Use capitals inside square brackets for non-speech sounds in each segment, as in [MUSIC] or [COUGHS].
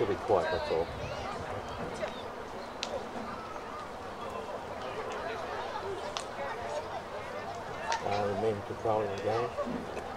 to be quiet, that's all. Uh, controlling the game.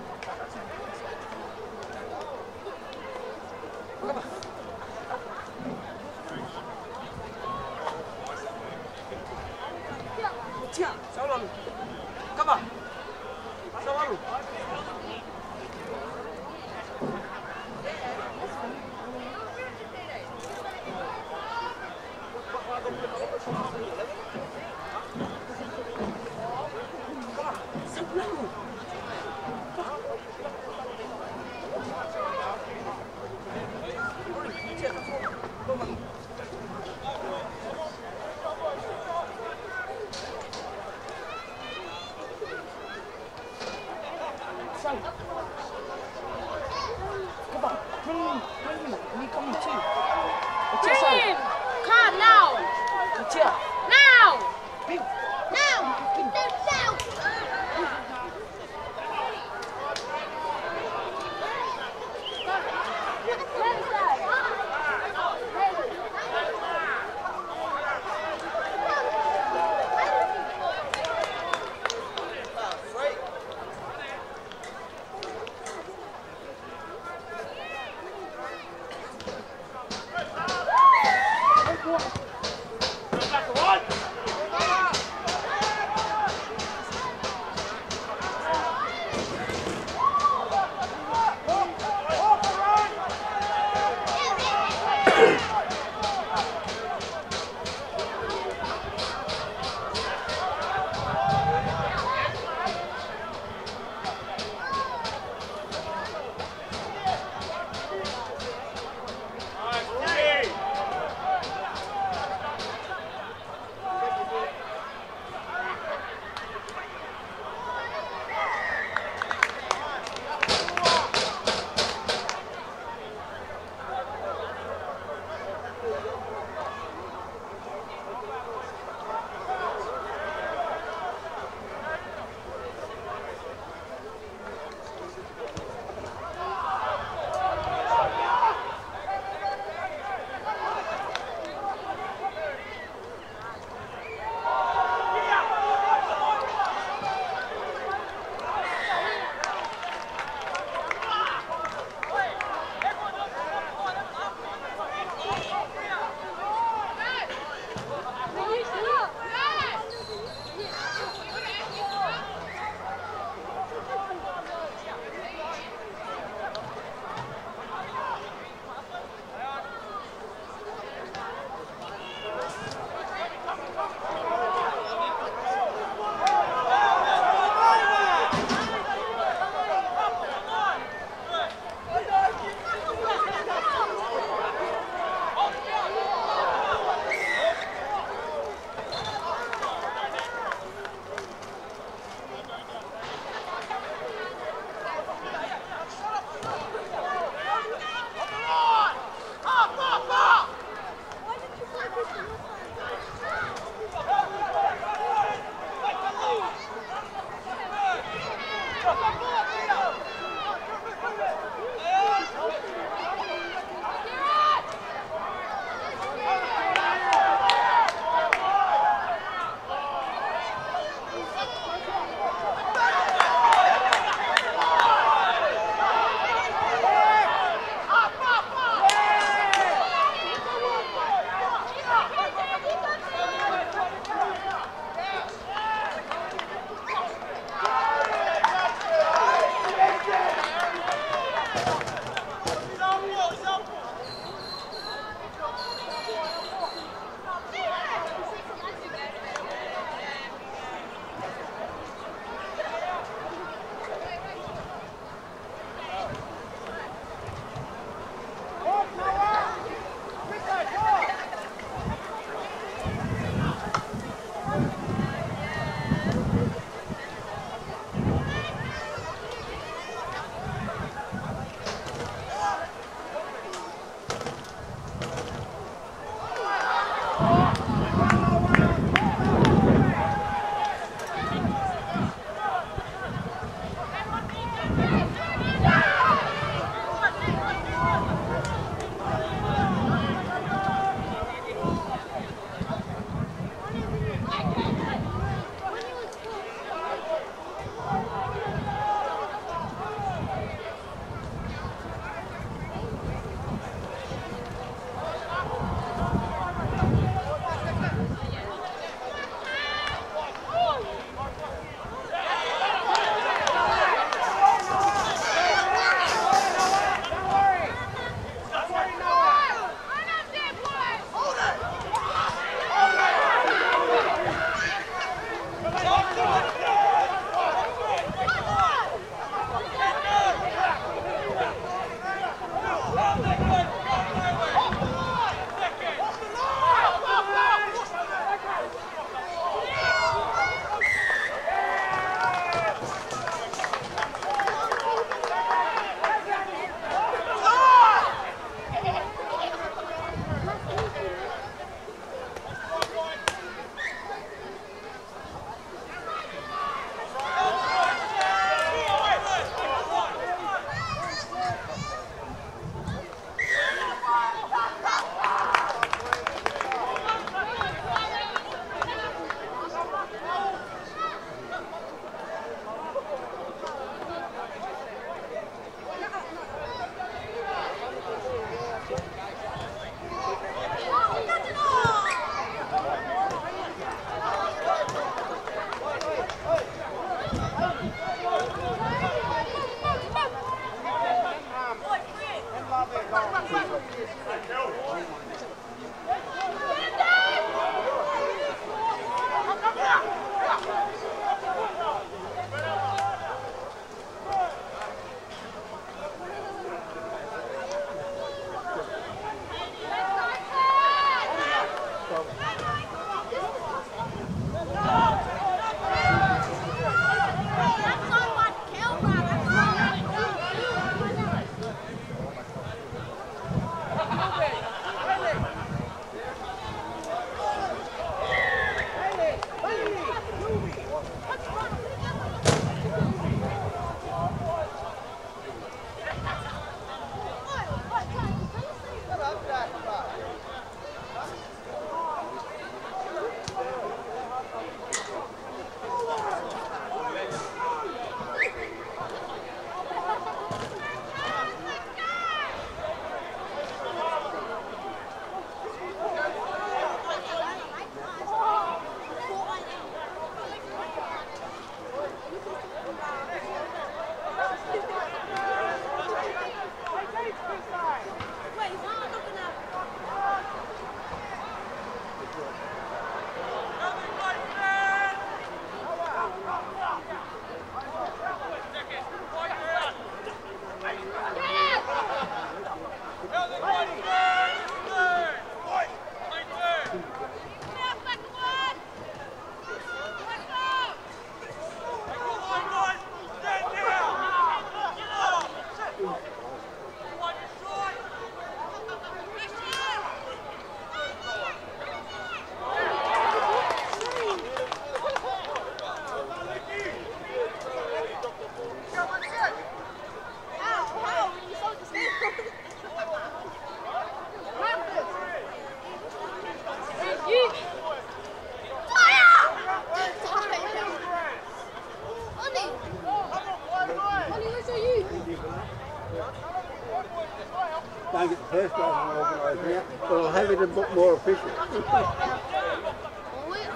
M- more efficient.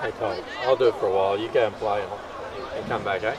Hey Tom, I'll do it for a while. You go and play and, and come back, eh?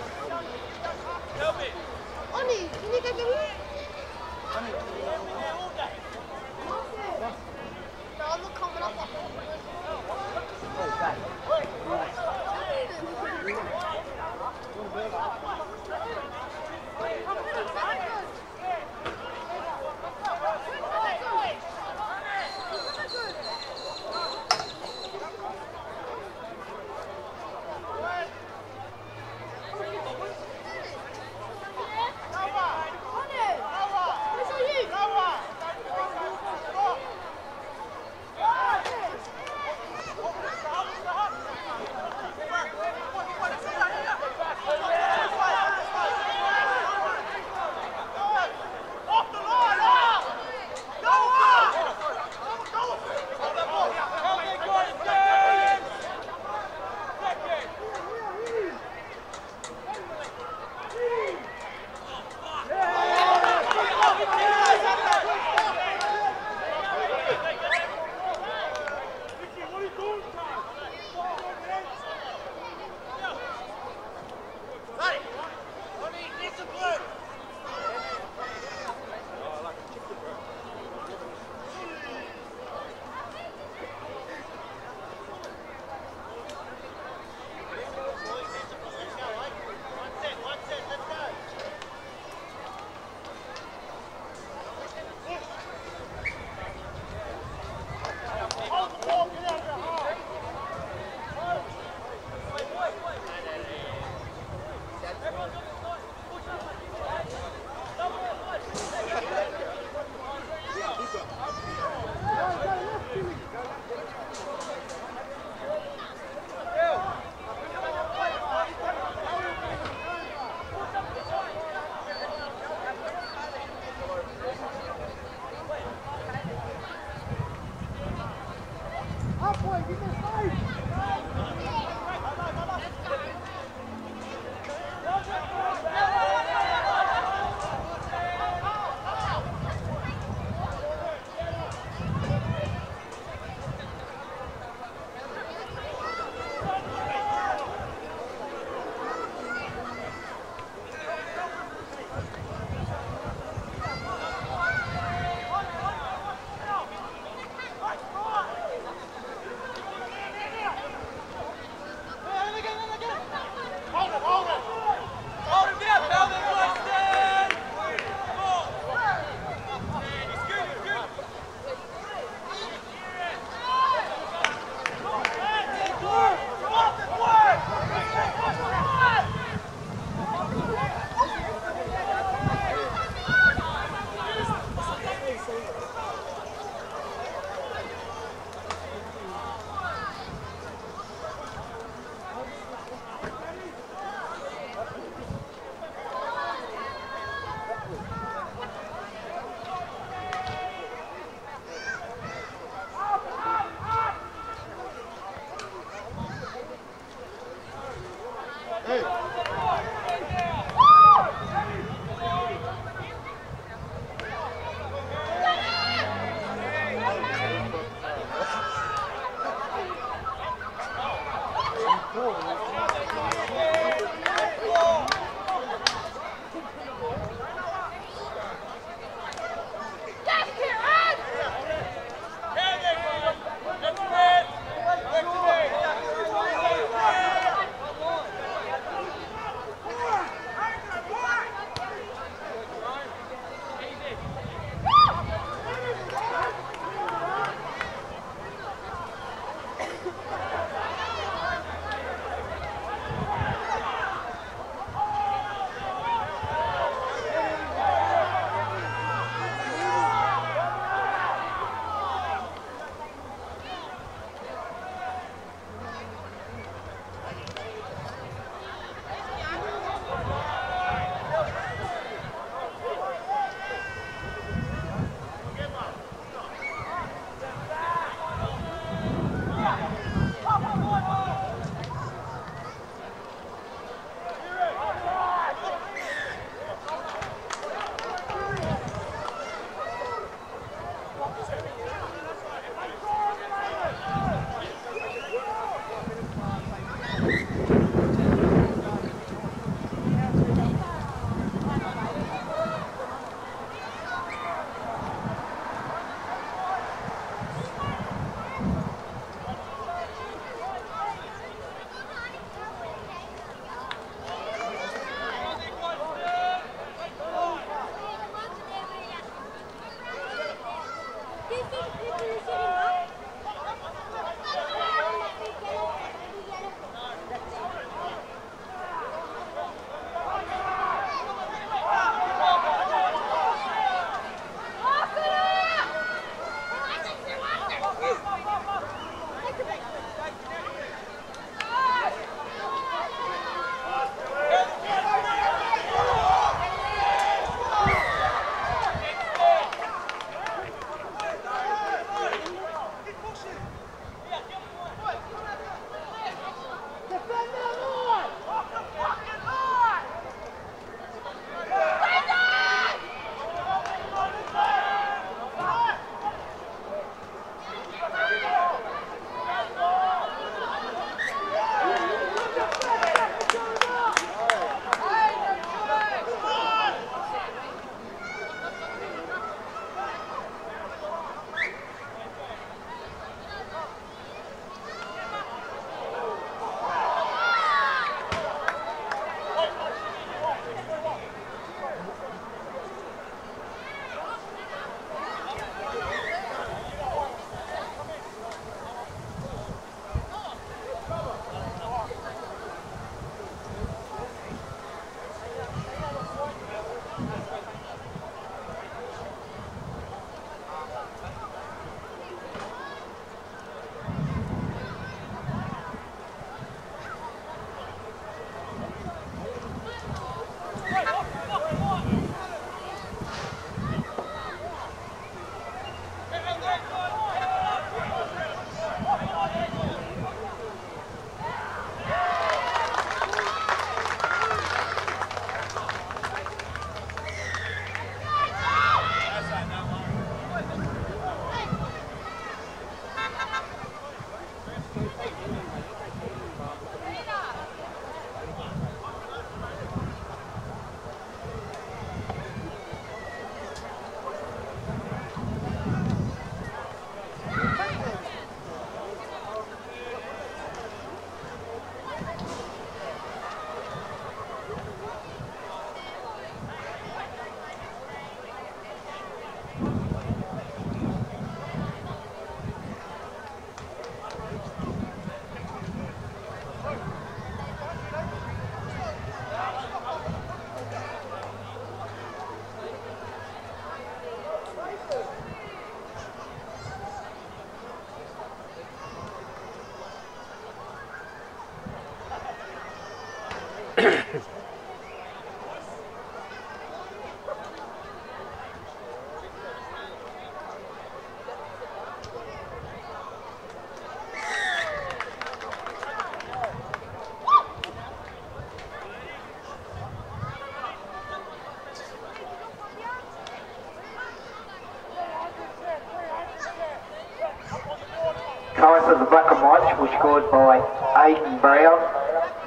Scored by Aidan Brown.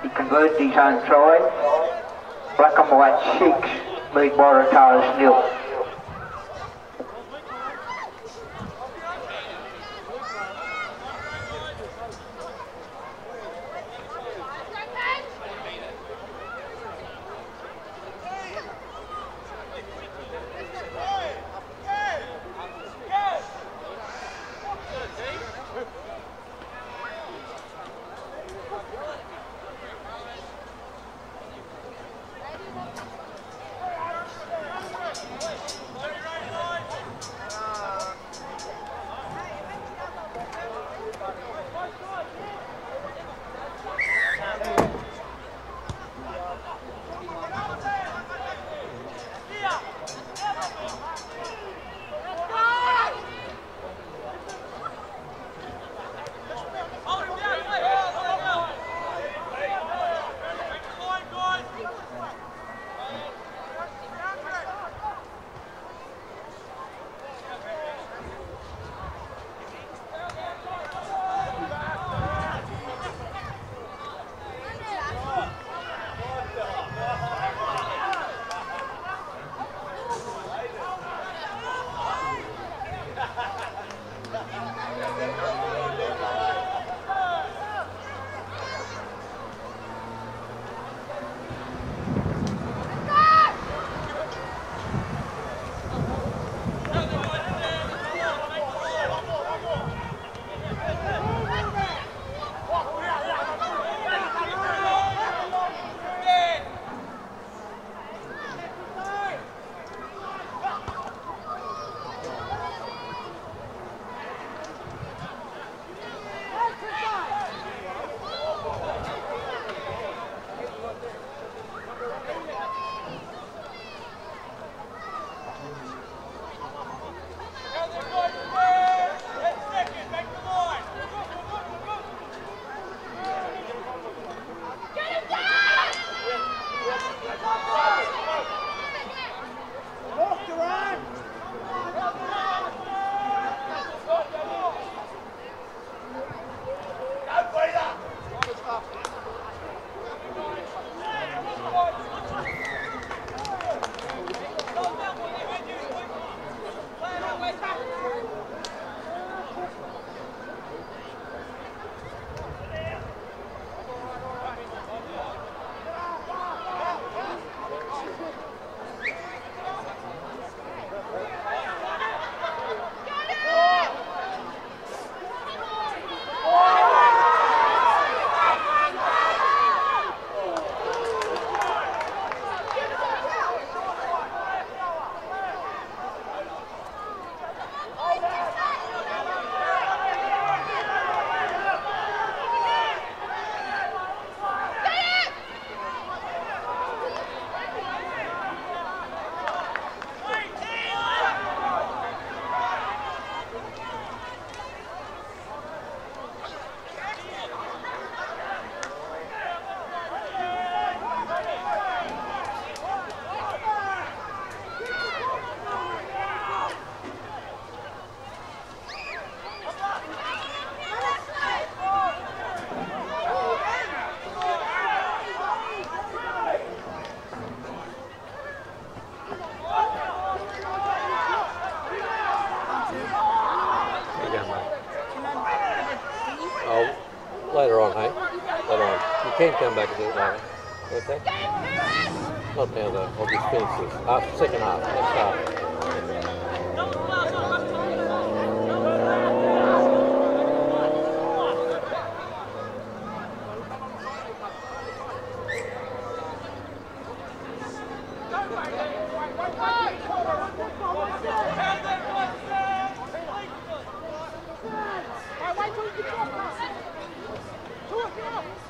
He converted his own try. Black and White 6, Mead Waratahs nil. This. Second half. Next half. Second.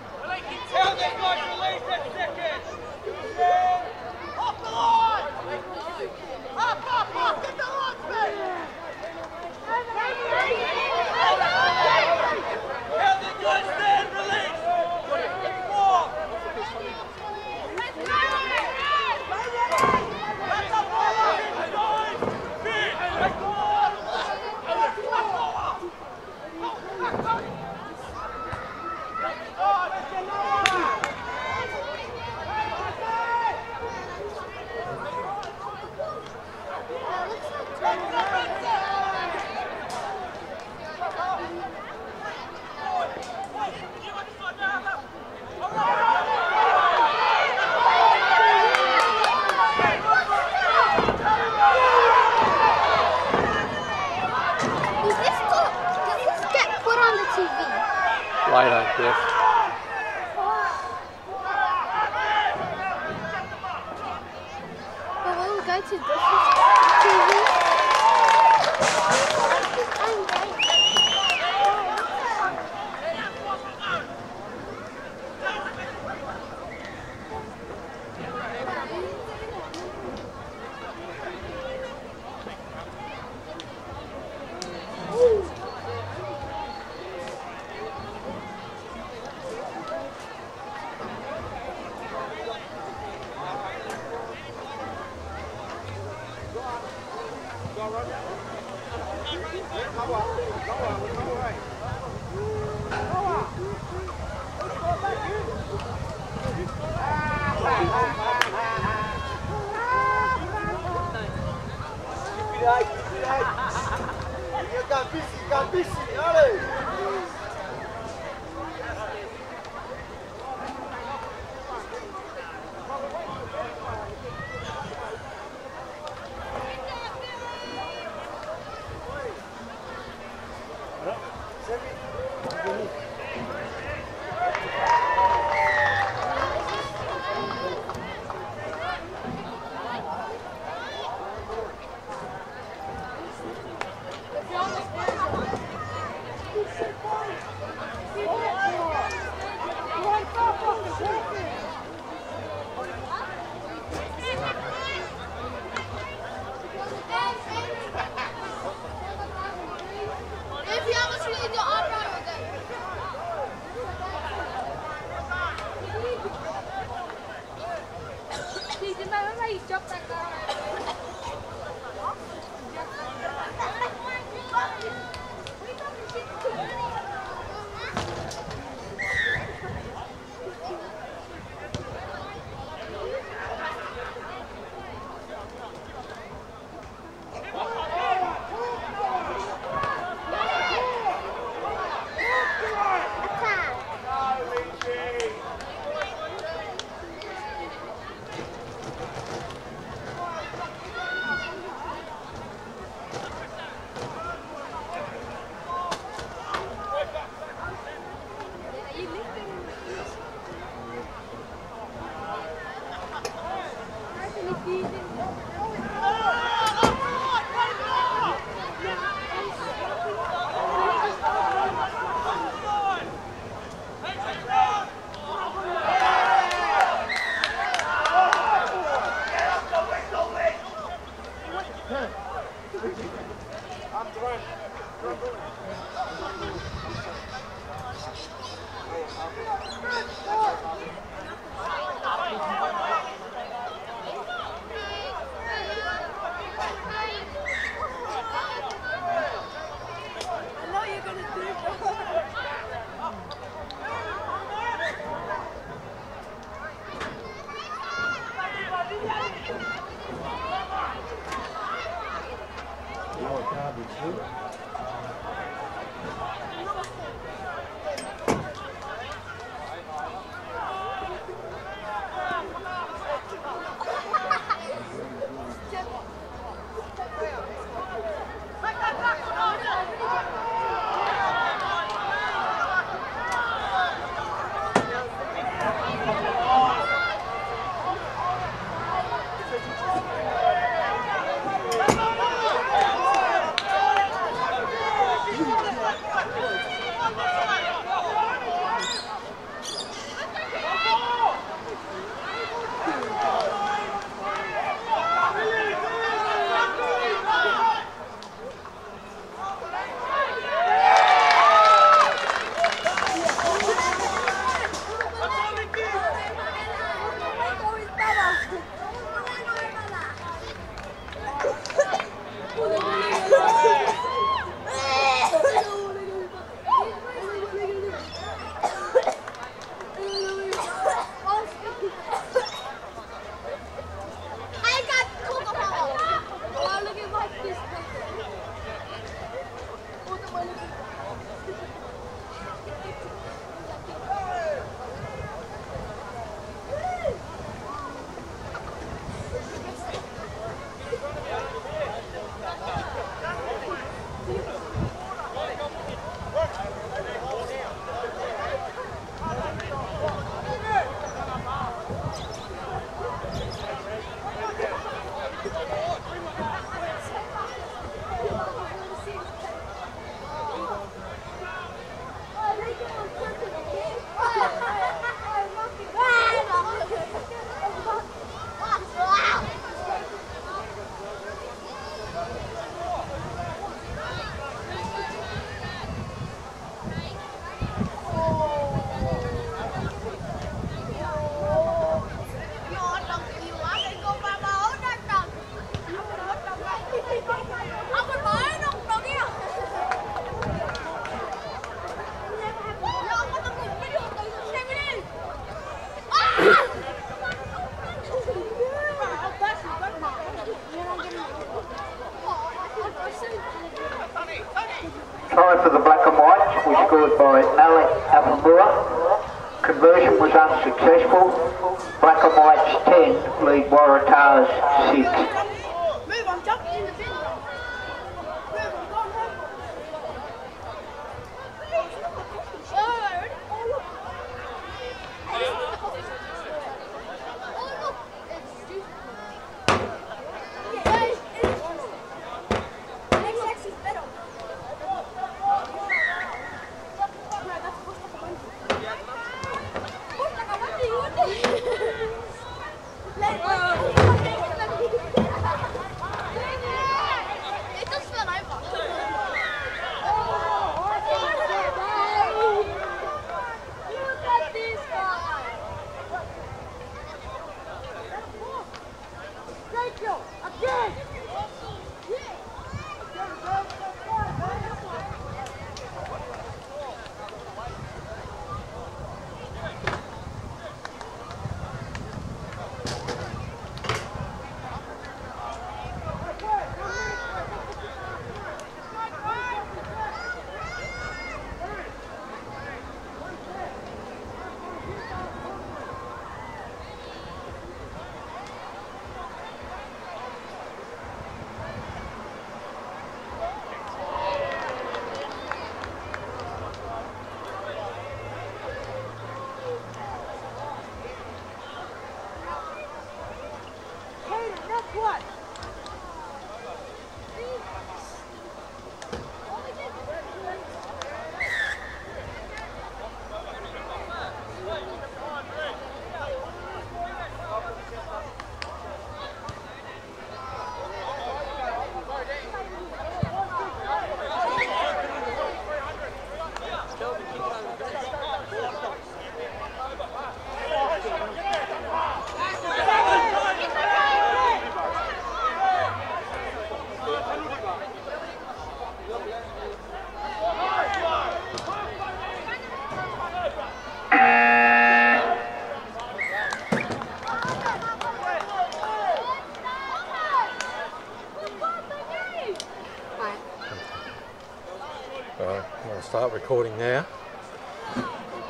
Recording now.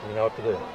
You know what to do.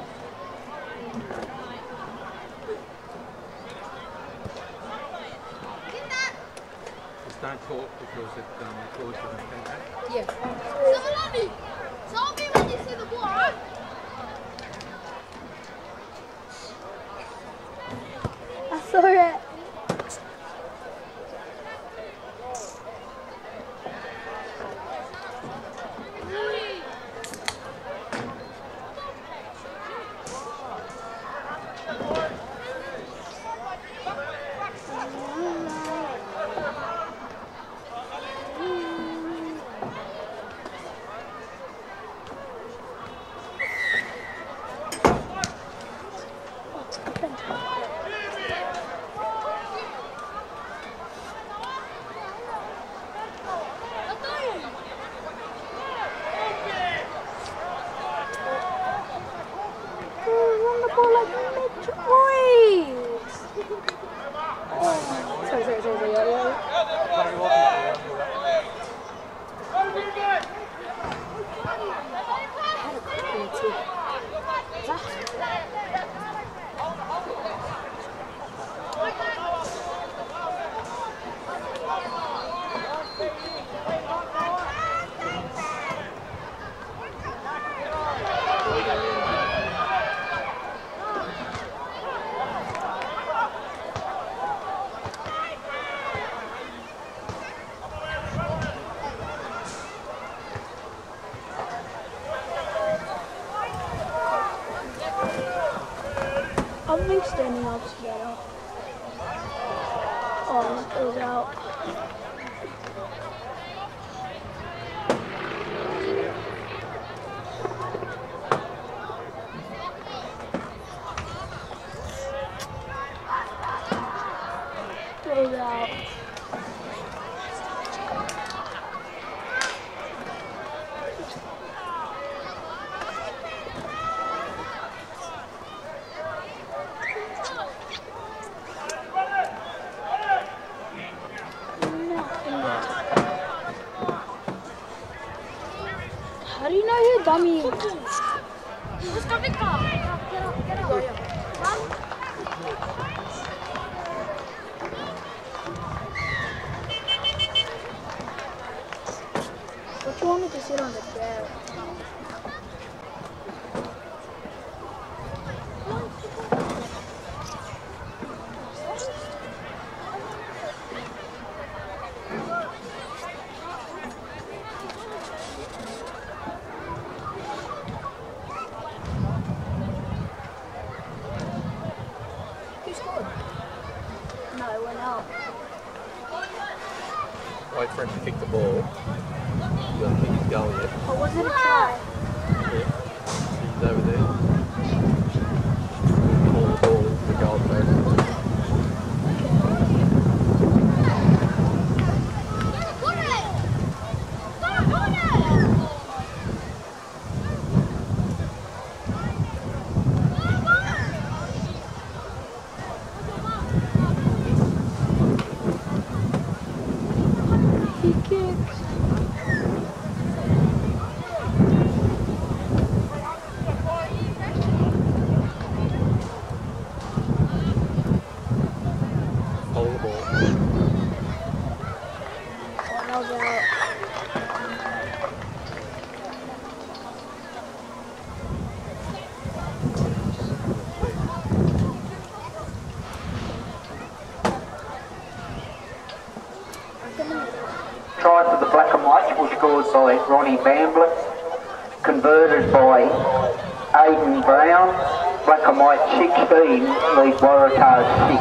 調味って知んだっけ？Ronnie Bamblett, converted by Aidan Brown, black and white 16, lead Waratahs 6.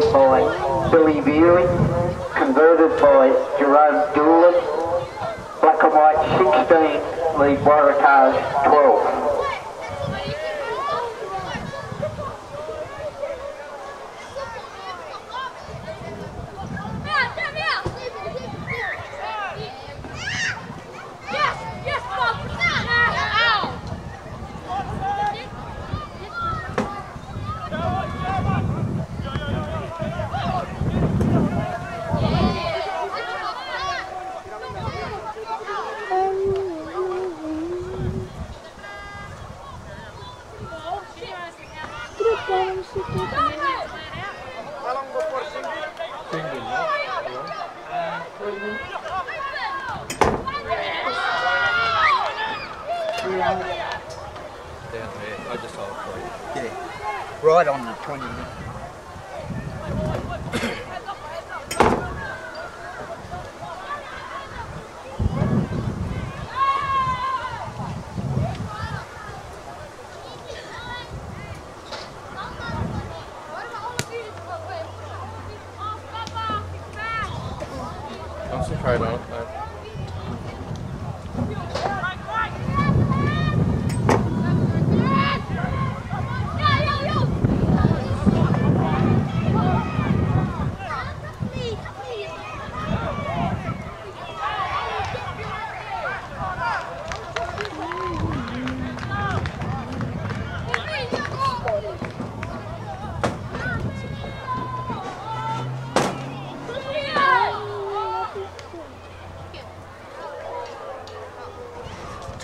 scored by Billy Beery, converted by Jerome Doolin, black and white 16, lead Waratahs 12.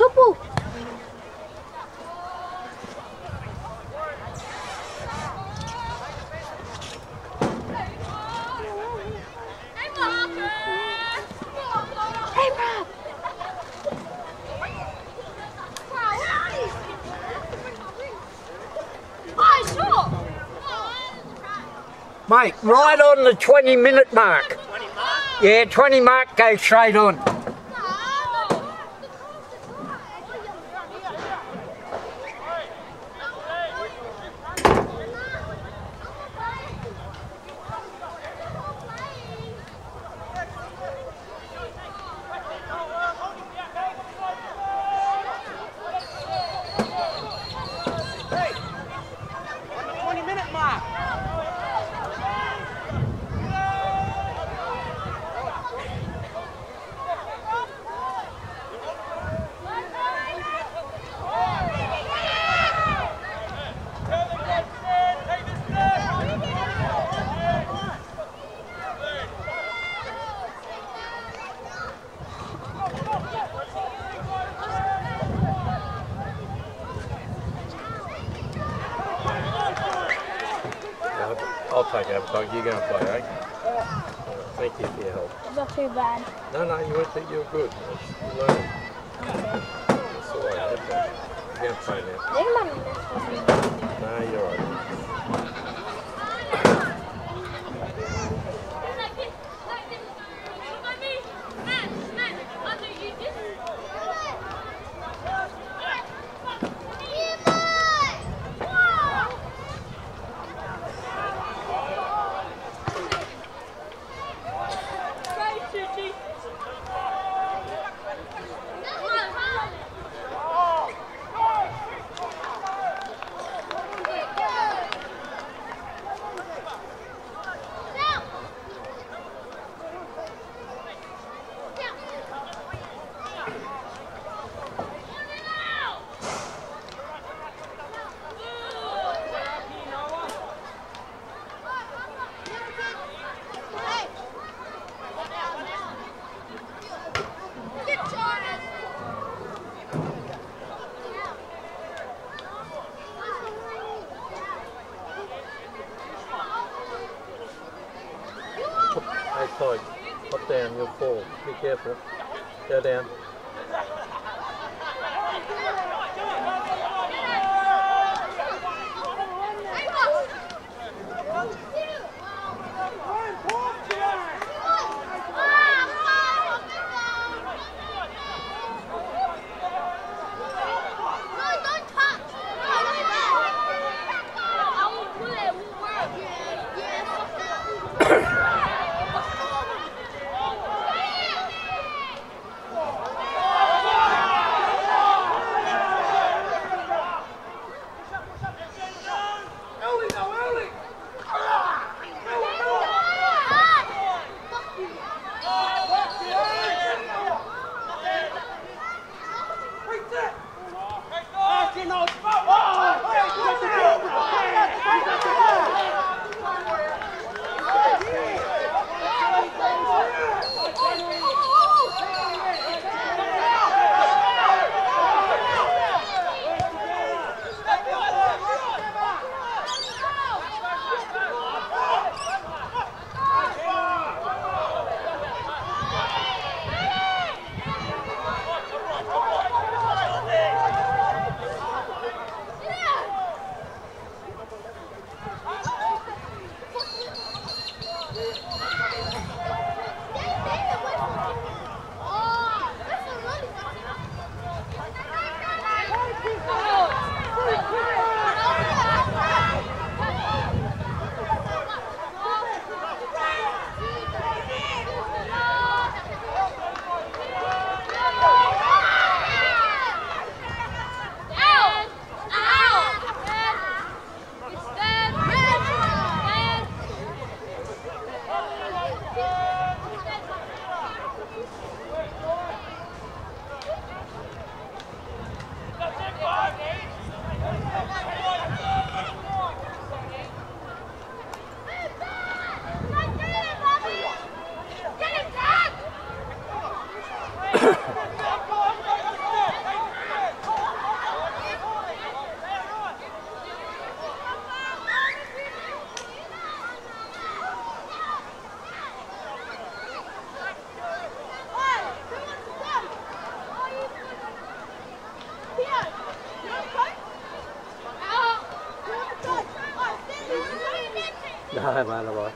Tupu. Hey, Rob. Sure. Mate, right on the 20 minute mark. Yeah, 20 mark, go straight on. On the 20 minute mark. I'll, Avatar. You're going to play, eh? Thank you for your help. Not too bad. No, no, you went. You're good. You learned. That's the way. Okay. You're going to play now. No, you're all right. Hey, Todd, hop down, you'll fall. Be careful. Go down. 拜拜了吧？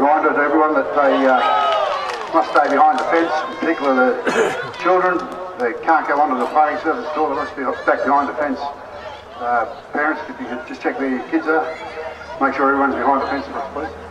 Reminder to everyone that they uh, must stay behind the fence, in particular the [COUGHS] children. They can't go onto the playing surface at all. They must be back behind the fence. Uh, parents, if you could just check where your kids are, make sure everyone's behind the fence, please.